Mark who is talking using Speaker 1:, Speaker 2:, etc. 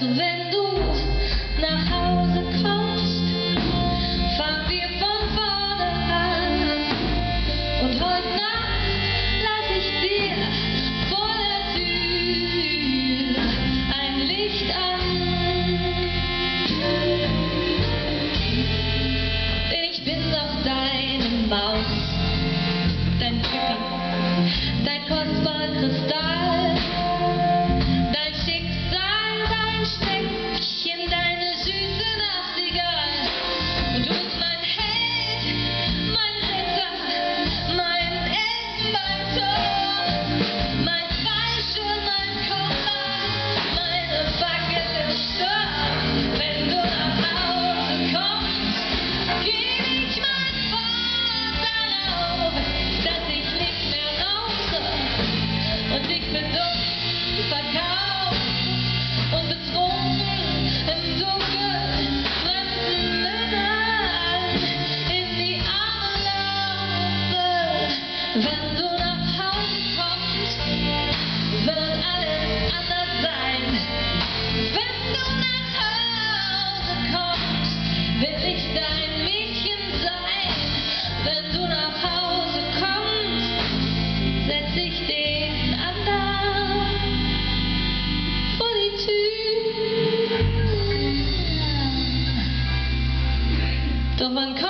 Speaker 1: Pennsylvania. Wenn du nach Hause kommst, wird alles anders sein. Wenn du nach Hause kommst, will ich dein Mädchen sein. Wenn du nach Hause kommst, setz ich den anderen vor die Tür. Doch man kommt